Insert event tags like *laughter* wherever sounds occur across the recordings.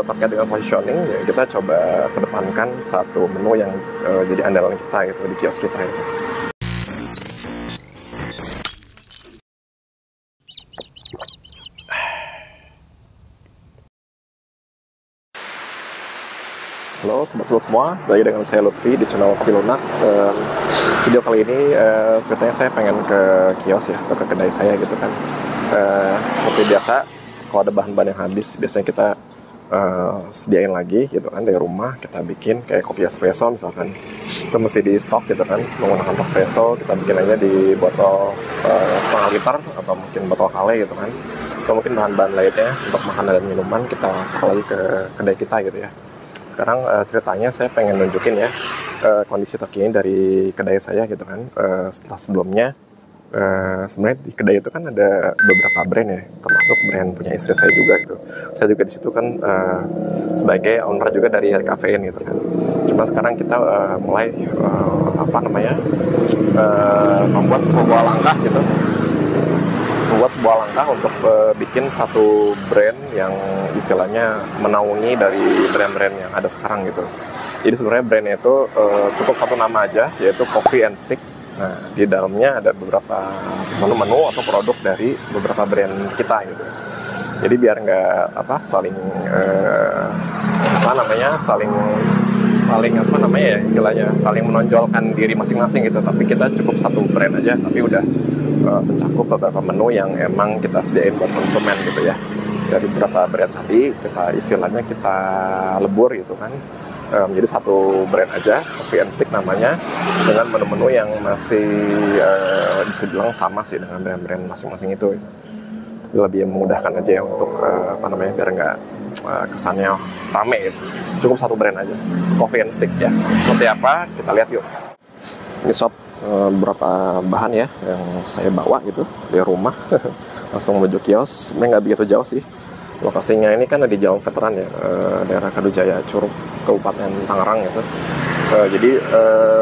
uh, terkait dengan positioning ya kita coba kedepankan satu menu yang uh, jadi andalan kita gitu di kios kita gitu. Halo sobat-sobat semua, lagi dengan saya Lutfi di channel Kopi video kali ini uh, ceritanya saya pengen ke kios ya atau ke kedai saya gitu kan. Uh, seperti biasa, kalau ada bahan-bahan yang habis, biasanya kita uh, sediain lagi gitu kan dari rumah kita bikin kayak kopi espresso misalkan. Itu mesti di stok gitu kan menggunakan espresso kita bikin aja di botol uh, setengah liter atau mungkin botol kale gitu kan. Atau mungkin bahan-bahan lainnya untuk makanan dan minuman kita stok lagi ke kedai kita gitu ya. Sekarang uh, ceritanya saya pengen nunjukin ya uh, kondisi terkini dari kedai saya gitu kan uh, setelah sebelumnya uh, sebenarnya di kedai itu kan ada beberapa brand ya termasuk brand punya istri saya juga gitu saya juga di situ kan uh, sebagai owner juga dari kafein gitu kan cuma sekarang kita uh, mulai uh, apa namanya uh, membuat sebuah langkah gitu membuat sebuah langkah untuk uh, bikin satu brand yang istilahnya menaungi dari brand-brand yang ada sekarang gitu. Jadi sebenarnya brandnya itu uh, cukup satu nama aja, yaitu Coffee and Stick. Nah, di dalamnya ada beberapa menu-menu atau produk dari beberapa brand kita gitu. Jadi biar nggak apa saling uh, apa namanya saling saling apa namanya ya istilahnya saling menonjolkan diri masing-masing gitu. Tapi kita cukup satu brand aja, tapi udah uh, mencakup beberapa menu yang emang kita sediain buat konsumen gitu ya dari beberapa brand tadi kita istilahnya kita lebur gitu kan uh, menjadi satu brand aja Coffee and Stick namanya dengan menu-menu yang masih uh, bisa bilang sama sih dengan brand-brand masing-masing itu. Lebih memudahkan aja ya untuk uh, apa namanya biar nggak uh, kesannya rame gitu. cukup satu brand aja Coffee and Stick ya. Seperti apa? Kita lihat yuk. Ini shop beberapa bahan ya yang saya bawa gitu dari rumah. *laughs* Langsung menuju kios. Sebenarnya nggak begitu jauh sih lokasinya ini kan di Jalan Veteran ya daerah Kadujaya Curug Kabupaten Tangerang gitu. Jadi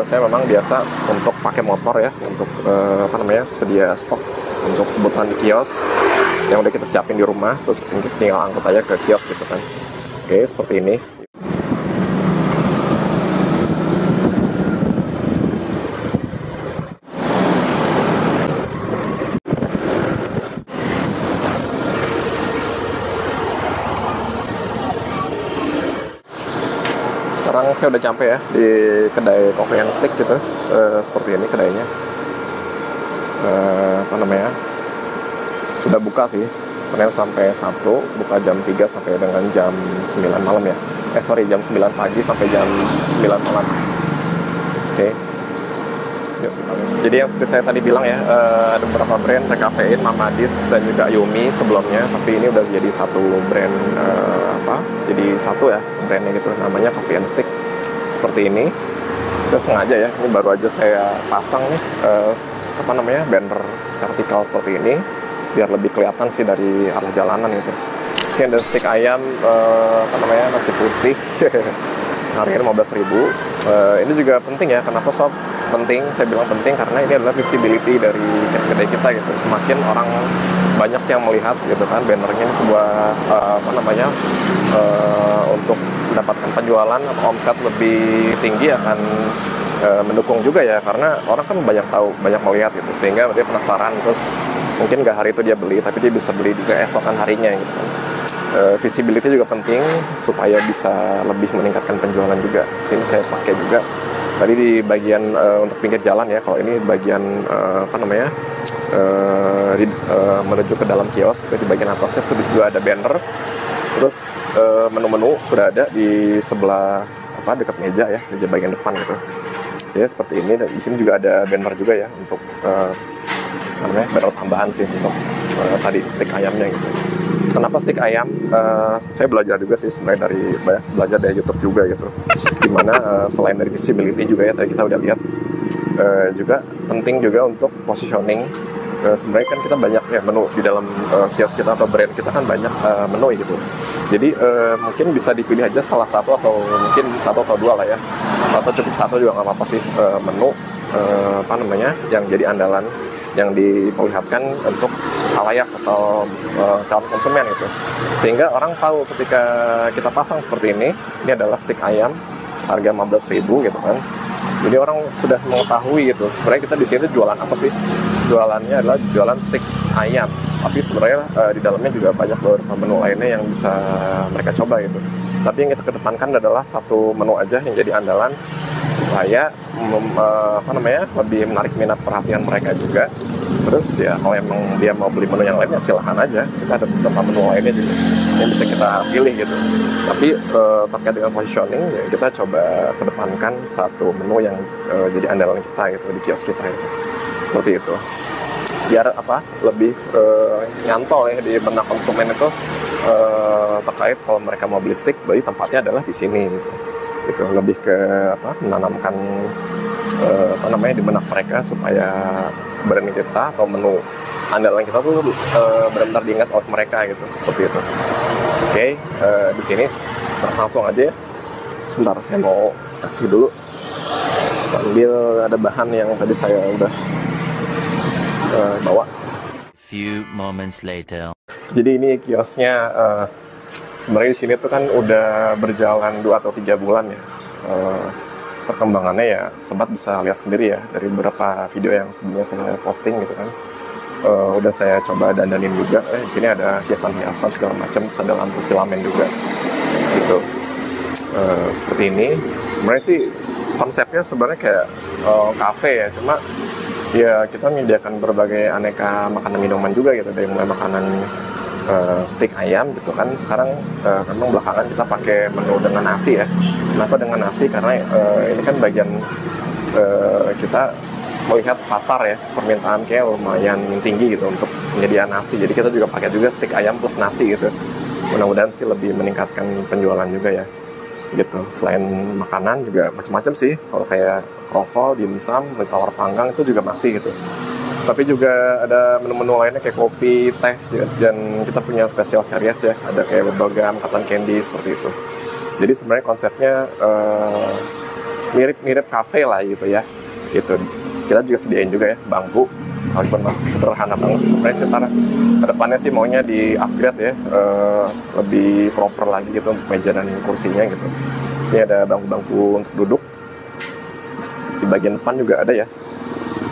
saya memang biasa untuk pakai motor ya untuk apa namanya sedia stok untuk kebutuhan di kios yang udah kita siapin di rumah terus kita tinggal angkut aja ke kios gitu kan. Oke seperti ini sekarang saya udah sampai ya di kedai coffee and stick gitu. Uh, seperti ini kedainya. Uh, apa namanya? Sudah buka sih. Senin sampai Sabtu buka jam 3 sampai dengan jam 9 malam ya. Eh sorry jam 9 pagi sampai jam 9 malam. Oke. okay. Jadi yang seperti saya tadi bilang ya uh, ada beberapa brand Kafein, Mamadis dan juga Yumi sebelumnya. Tapi ini udah jadi satu brand uh, apa jadi satu ya brandnya gitu namanya Coffee and Stick. Seperti ini. Saya sengaja ya ini baru aja saya pasang nih uh, apa namanya banner vertikal seperti ini biar lebih kelihatan sih dari arah jalanan gitu. Ini ada stick ayam uh, apa namanya nasi putih. *laughs* Harganya 15 ribu. Uh, ini juga penting ya kenapa sob penting saya bilang penting karena ini adalah visibility dari kedai kita gitu. Semakin orang banyak yang melihat gitu kan bannernya sebuah uh, apa namanya uh, untuk mendapatkan penjualan omset lebih tinggi akan uh, mendukung juga ya. Karena orang kan banyak tahu banyak melihat gitu. Sehingga dia penasaran terus mungkin gak hari itu dia beli tapi dia bisa beli juga esokan harinya gitu. Kan uh, visibility juga penting supaya bisa lebih meningkatkan penjualan juga. Sini saya pakai juga tadi di bagian uh, untuk pinggir jalan ya kalau ini bagian uh, apa namanya uh, di, uh, menuju ke dalam kios di bagian atasnya sudah juga ada banner. Terus menu-menu uh, sudah ada di sebelah apa dekat meja ya di bagian depan gitu. Ya seperti ini dan di sini juga ada banner juga ya untuk uh, namanya banner tambahan sih untuk uh, tadi stick ayamnya gitu kenapa stick ayam uh, saya belajar juga sih sebenarnya dari belajar dari YouTube juga gitu. Di mana uh, selain dari visibility juga ya tadi kita udah lihat uh, juga penting juga untuk positioning. Uh, sebenarnya kan kita banyak ya menu di dalam uh, kios kita atau brand kita kan banyak uh, menu gitu. Jadi uh, mungkin bisa dipilih aja salah satu atau mungkin satu atau dua lah ya. Atau cukup satu juga nggak apa-apa sih uh, menu uh, apa namanya yang jadi andalan yang diperlihatkan untuk halayak atau uh, calon konsumen itu. Sehingga orang tahu ketika kita pasang seperti ini ini adalah stick ayam harga 15.000 gitu kan. Jadi orang sudah mengetahui gitu sebenarnya kita di sini jualan apa sih? Jualannya adalah jualan stick ayam. Tapi sebenarnya uh, di dalamnya juga banyak beberapa menu lainnya yang bisa mereka coba gitu. Tapi yang kita kedepankan adalah satu menu aja yang jadi andalan supaya mem, uh, apa namanya lebih menarik minat perhatian mereka juga. Terus ya kalau emang dia mau beli menu yang lainnya silahkan aja. Kita ada beberapa menu lainnya juga yang bisa kita pilih gitu. Tapi uh, terkait dengan positioning ya kita coba kedepankan satu menu yang uh, jadi andalan kita gitu di kios kita gitu. seperti itu. Biar apa lebih uh, nyantol ya di benak konsumen itu. Uh, terkait kalau mereka mau beli stick berarti tempatnya adalah di sini gitu itu lebih ke apa menanamkan uh, apa namanya di benak mereka supaya brand kita atau menu andalan kita tuh uh, benar-benar diingat oleh mereka gitu seperti itu. Oke okay, uh, di sini langsung aja ya. Sebentar saya mau kasih dulu. Sambil ada bahan yang tadi saya udah uh, bawa. Few moments later. jadi ini kiosnya uh, sebenarnya di sini tuh kan udah berjalan dua atau tiga bulan ya. Uh, perkembangannya ya sobat bisa lihat sendiri ya dari beberapa video yang sebelumnya saya posting gitu kan. Uh, udah saya coba dandanin juga. Eh, di sini ada hiasan-hiasan segala macam, ada lampu filamen juga. Gitu. Uh, seperti ini. Sebenarnya sih konsepnya sebenarnya kayak uh, cafe ya, cuma ya kita menyediakan berbagai aneka makanan minuman juga gitu dari mulai makanan uh, stick ayam gitu kan. Sekarang uh, belakangan kita pakai menu dengan nasi ya. Kenapa dengan nasi? Karena uh, ini kan bagian uh, kita melihat pasar ya. Permintaan kayak lumayan tinggi gitu untuk penyediaan nasi. Jadi kita juga pakai juga stick ayam plus nasi gitu. Mudah-mudahan sih lebih meningkatkan penjualan juga ya. Gitu. Selain makanan juga macam-macam sih. Kalau kayak kroffel, dimsum, tawar panggang itu juga masih gitu tapi juga ada menu-menu lainnya kayak kopi, teh dan kita punya special series ya. Ada kayak berbagai cotton candy seperti itu. Jadi sebenarnya konsepnya uh, mirip-mirip cafe lah gitu ya. Gitu. Kita juga sediain juga ya bangku walaupun masih sederhana banget. Sebenarnya sih ke ke depannya sih maunya di upgrade ya uh, lebih proper lagi gitu untuk meja dan kursinya gitu. Sini ada bangku-bangku untuk duduk. Di bagian depan juga ada ya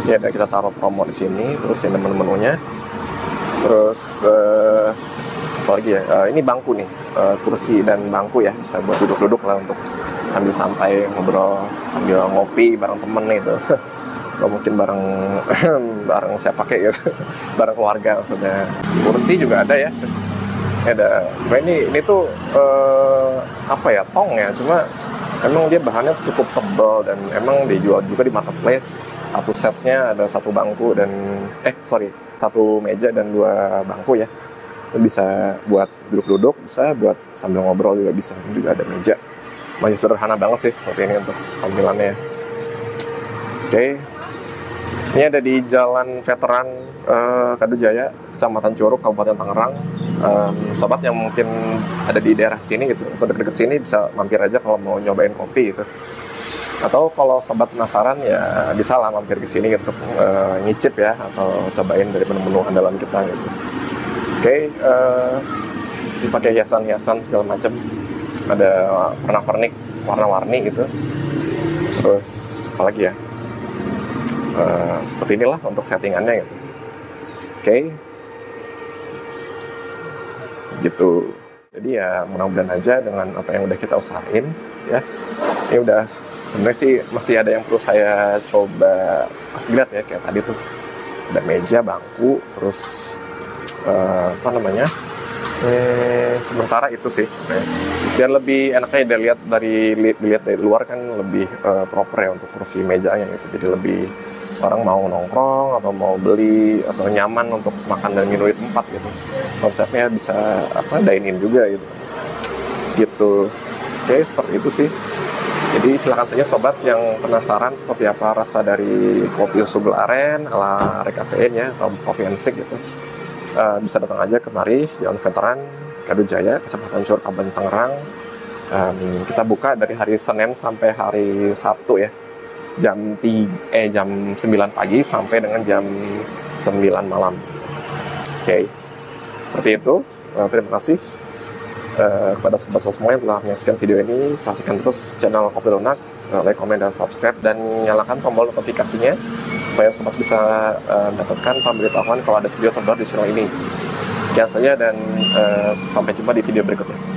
ini ada kita taruh promo di sini terus ini menu-menunya. Terus uh, apa lagi ya? Uh, ini bangku nih uh, kursi dan bangku ya bisa buat duduk-duduk lah untuk sambil santai ngobrol sambil ngopi bareng temen itu *laughs* atau mungkin bareng *laughs* bareng saya pakai gitu. *laughs* Bareng keluarga maksudnya. Kursi juga ada ya. Ada sebenarnya ini ini tuh uh, apa ya tong ya? Cuma emang dia bahannya cukup tebal dan emang dijual juga di marketplace. Satu setnya ada satu bangku dan eh sorry satu meja dan dua bangku ya. Itu bisa buat duduk-duduk bisa buat sambil ngobrol juga bisa. Juga ada meja. Masih sederhana banget sih seperti ini untuk tampilannya. Oke. Ini ada di Jalan Veteran uh, Kadu Jaya Kecamatan Curug Kabupaten Tangerang um, sobat yang mungkin ada di daerah sini gitu atau deket-deket sini bisa mampir aja kalau mau nyobain kopi gitu. Atau kalau sobat penasaran ya bisa lah mampir ke sini untuk uh, ngicip ya atau cobain dari menu-menu andalan kita gitu. Oke okay, uh, dipakai hiasan-hiasan segala macam ada pernak-pernik warna-warni gitu. Terus apa lagi ya? Uh, seperti inilah untuk settingannya gitu. Oke okay. Gitu. Jadi ya mudah-mudahan aja dengan apa yang udah kita usahain ya. Ini udah sebenarnya sih masih ada yang perlu saya coba upgrade ya kayak tadi tuh. Ada meja bangku terus uh, apa namanya? Eh, sementara itu sih. Biar lebih enaknya dilihat dari dilihat dari luar kan lebih uh, proper ya untuk kursi mejanya gitu. Jadi lebih orang mau nongkrong atau mau beli atau nyaman untuk makan dan minum di tempat gitu. Konsepnya bisa apa dine in juga gitu. Gitu. Oke seperti itu sih. Jadi silakan saja sobat yang penasaran seperti apa rasa dari kopi susu aren ala Rekafein ya atau coffee and stick gitu. Uh, bisa datang aja kemari Jalan Veteran Kadu Jaya Kecamatan Cur Kabupaten Tangerang. Um, kita buka dari hari Senin sampai hari Sabtu ya jam 3, eh jam 9 pagi sampai dengan jam 9 malam. Oke, seperti itu. Eh, terima kasih eh, kepada sobat semua yang telah menyaksikan video ini. Saksikan terus channel Kopi Lunak, eh, like, comment, dan subscribe, dan nyalakan tombol notifikasinya supaya sobat bisa eh, mendapatkan pemberitahuan kalau ada video terbaru di channel ini. Sekian saja dan eh, sampai jumpa di video berikutnya.